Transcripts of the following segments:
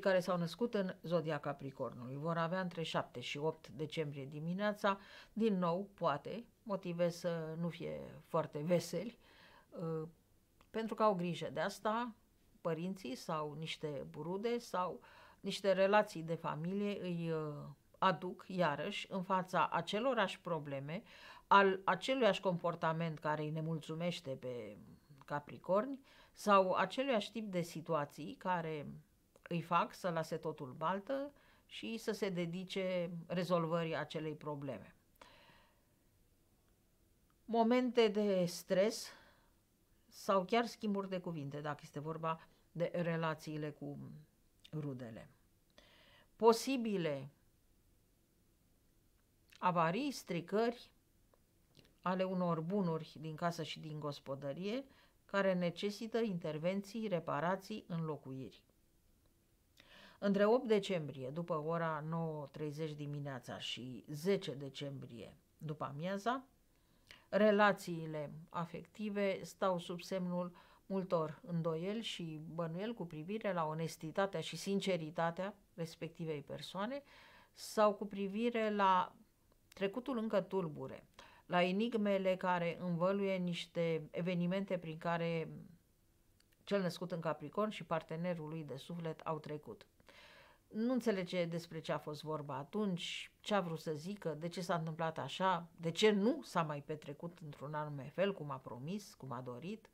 care s-au născut în zodia Capricornului vor avea între 7 și 8 decembrie dimineața, din nou, poate, motive să nu fie foarte veseli, uh, pentru că au grijă de asta, părinții sau niște burude sau niște relații de familie îi uh, aduc iarăși în fața acelorași probleme, al aceluiași comportament care îi nemulțumește pe Capricorni sau aceluiași tip de situații care îi fac să lase totul baltă și să se dedice rezolvării acelei probleme. Momente de stres sau chiar schimburi de cuvinte, dacă este vorba de relațiile cu rudele. Posibile avarii, stricări ale unor bunuri din casă și din gospodărie care necesită intervenții, reparații, înlocuiri. Între 8 decembrie, după ora 9.30 dimineața și 10 decembrie, după amiaza, relațiile afective stau sub semnul multor îndoieli și bănuieli cu privire la onestitatea și sinceritatea respectivei persoane sau cu privire la trecutul încă tulbure, la enigmele care învăluie niște evenimente prin care cel născut în Capricorn și partenerul lui de suflet au trecut. Nu înțelege despre ce a fost vorba atunci, ce a vrut să zică, de ce s-a întâmplat așa, de ce nu s-a mai petrecut într-un anume fel, cum a promis, cum a dorit.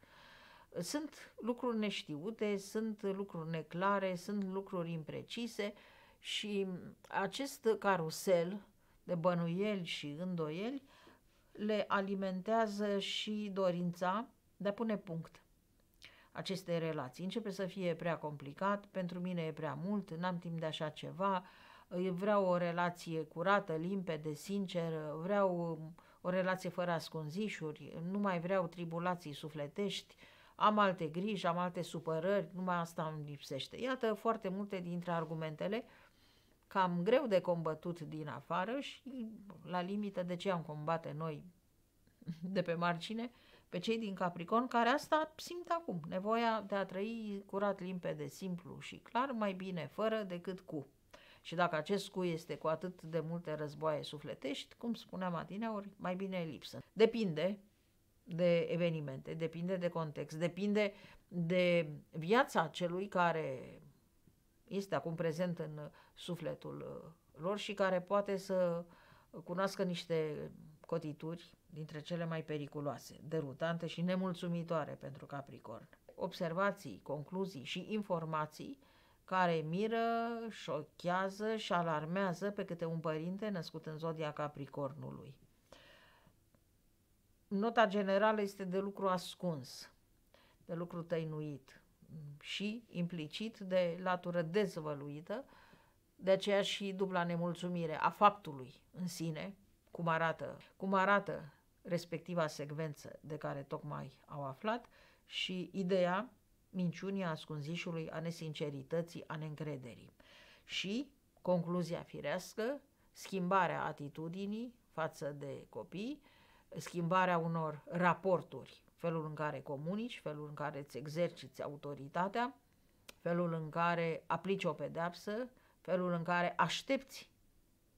Sunt lucruri neștiute, sunt lucruri neclare, sunt lucruri imprecise și acest carusel de bănuieli și îndoieli le alimentează și dorința de a pune punct aceste relații. Începe să fie prea complicat, pentru mine e prea mult, n-am timp de așa ceva, vreau o relație curată, limpede, sinceră, vreau o relație fără ascunzișuri, nu mai vreau tribulații sufletești, am alte griji, am alte supărări, numai asta îmi lipsește. Iată foarte multe dintre argumentele cam greu de combătut din afară și la limită de ce am combate noi de pe margine, pe cei din Capricorn, care asta simt acum, nevoia de a trăi curat, limpede, simplu și clar, mai bine fără decât cu. Și dacă acest cu este cu atât de multe războaie sufletești, cum spuneam adineori, mai bine lipsă. Depinde de evenimente, depinde de context, depinde de viața celui care este acum prezent în sufletul uh, lor și care poate să cunoască niște cotituri dintre cele mai periculoase, derutante și nemulțumitoare pentru Capricorn. Observații, concluzii și informații care miră, șochează și alarmează pe câte un părinte născut în zodia Capricornului. Nota generală este de lucru ascuns, de lucru tăinuit și implicit de latură dezvăluită, de aceea și dubla nemulțumire a faptului în sine, cum arată, cum arată respectiva secvență de care tocmai au aflat și ideea minciunii, ascunzișului, a nesincerității, a neîncrederii. Și concluzia firească, schimbarea atitudinii față de copii, schimbarea unor raporturi, felul în care comunici, felul în care îți exerciți autoritatea, felul în care aplici o pedeapsă, felul în care aștepți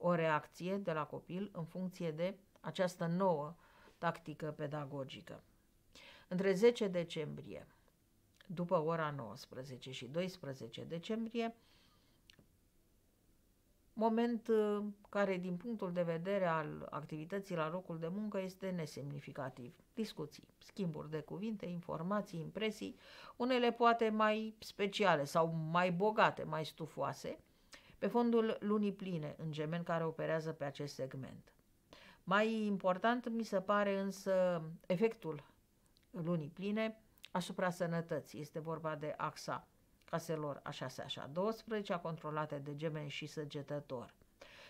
o reacție de la copil în funcție de această nouă tactică pedagogică. Între 10 decembrie, după ora 19 și 12 decembrie, moment uh, care, din punctul de vedere al activității la locul de muncă, este nesemnificativ. Discuții, schimburi de cuvinte, informații, impresii, unele poate mai speciale sau mai bogate, mai stufoase, pe fondul lunii pline în gemen care operează pe acest segment. Mai important mi se pare însă efectul lunii pline asupra sănătății. Este vorba de axa caselor a 6 așa 12, controlate de gemeni și săgetător.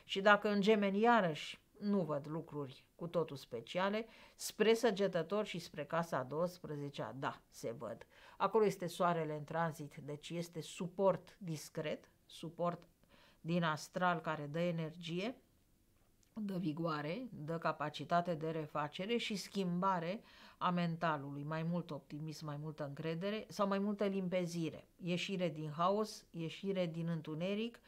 Și dacă în gemeni iarăși nu văd lucruri cu totul speciale, spre săgetător și spre casa 12 da, se văd. Acolo este soarele în tranzit, deci este suport discret, suport din astral care dă energie, dă vigoare, dă capacitate de refacere și schimbare a mentalului, mai mult optimism, mai multă încredere sau mai multă limpezire, ieșire din haos, ieșire din întuneric,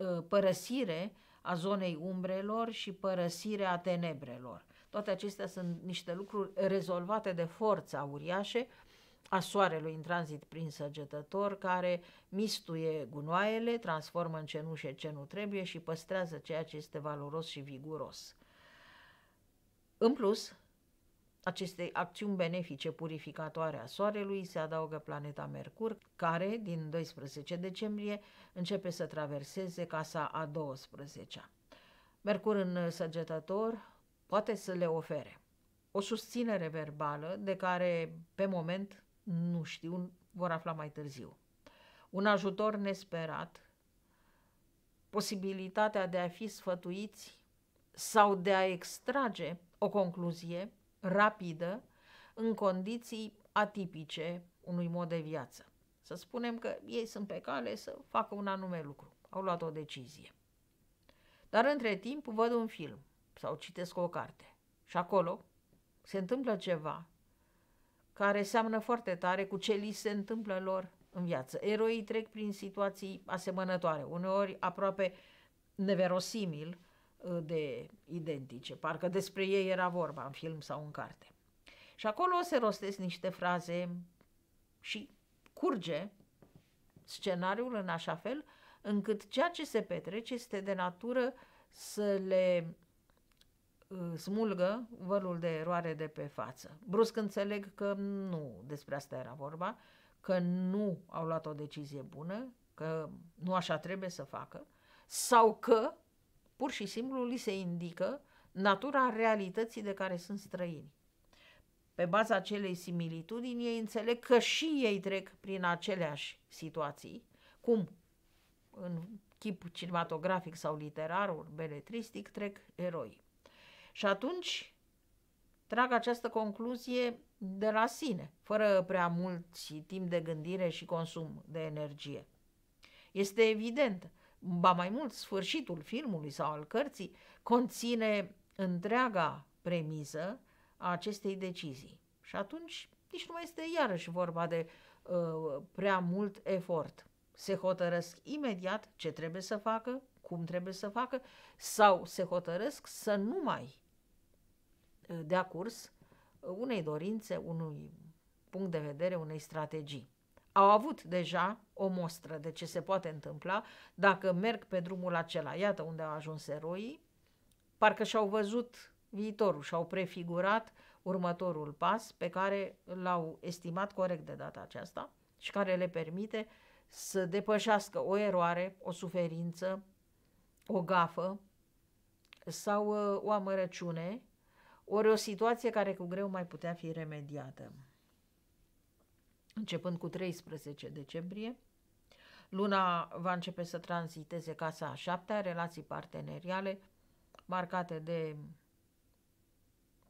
ă, părăsire a zonei umbrelor și părăsire a tenebrelor. Toate acestea sunt niște lucruri rezolvate de forța uriașe a soarelui în tranzit prin săgetător, care mistuie gunoaiele, transformă în cenușe ce nu trebuie și păstrează ceea ce este valoros și viguros. În plus, acestei acțiuni benefice purificatoare a Soarelui se adaugă planeta Mercur, care, din 12 decembrie, începe să traverseze casa a 12-a. Mercur în săgetător poate să le ofere o susținere verbală de care, pe moment, nu știu, vor afla mai târziu. Un ajutor nesperat, posibilitatea de a fi sfătuiți sau de a extrage o concluzie rapidă în condiții atipice unui mod de viață. Să spunem că ei sunt pe cale să facă un anume lucru, au luat o decizie. Dar între timp văd un film sau citesc o carte și acolo se întâmplă ceva care seamănă foarte tare cu ce li se întâmplă lor în viață. Eroii trec prin situații asemănătoare, uneori aproape neverosimil uh, de identice, parcă despre ei era vorba în film sau în carte. Și acolo se rostesc niște fraze și curge scenariul în așa fel încât ceea ce se petrece este de natură să le smulgă vălul de eroare de pe față. Brusc înțeleg că nu despre asta era vorba, că nu au luat o decizie bună, că nu așa trebuie să facă, sau că pur și simplu li se indică natura realității de care sunt străini. Pe baza acelei similitudini, ei înțeleg că și ei trec prin aceleași situații, cum în chip cinematografic sau literar, beletristic, trec eroi. Și atunci trag această concluzie de la sine, fără prea mult timp de gândire și consum de energie. Este evident, ba mai mult, sfârșitul filmului sau al cărții conține întreaga premiză a acestei decizii. Și atunci nici nu mai este iarăși vorba de uh, prea mult efort. Se hotărăsc imediat ce trebuie să facă, cum trebuie să facă, sau se hotărăsc să nu mai dea curs unei dorințe, unui punct de vedere, unei strategii. Au avut deja o mostră de ce se poate întâmpla dacă merg pe drumul acela. Iată unde au ajuns eroii, parcă și-au văzut viitorul, și-au prefigurat următorul pas pe care l-au estimat corect de data aceasta și care le permite să depășească o eroare, o suferință, o gafă sau uh, o amărăciune ori o situație care cu greu mai putea fi remediată. Începând cu 13 decembrie, luna va începe să tranziteze casa a șaptea, relații parteneriale marcate de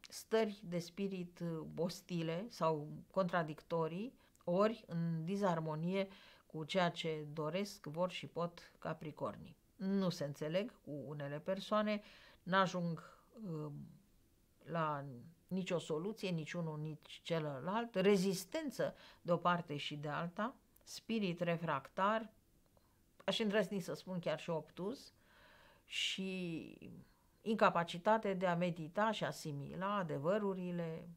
stări de spirit ostile sau contradictorii, ori în disarmonie cu ceea ce doresc, vor și pot capricornii. Nu se înțeleg cu unele persoane, n-ajung uh, la nicio soluție, nici unul, nici celălalt, rezistență de o parte și de alta, spirit refractar, aș îndrăzni să spun chiar și obtuz, și incapacitate de a medita și asimila adevărurile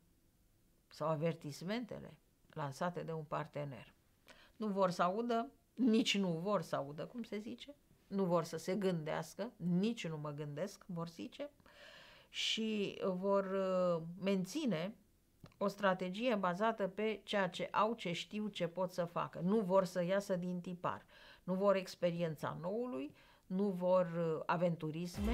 sau avertismentele lansate de un partener. Nu vor să audă, nici nu vor să audă, cum se zice, nu vor să se gândească, nici nu mă gândesc, vor zice, și vor uh, menține o strategie bazată pe ceea ce au, ce știu, ce pot să facă. Nu vor să iasă din tipar, nu vor experiența noului, nu vor uh, aventurisme.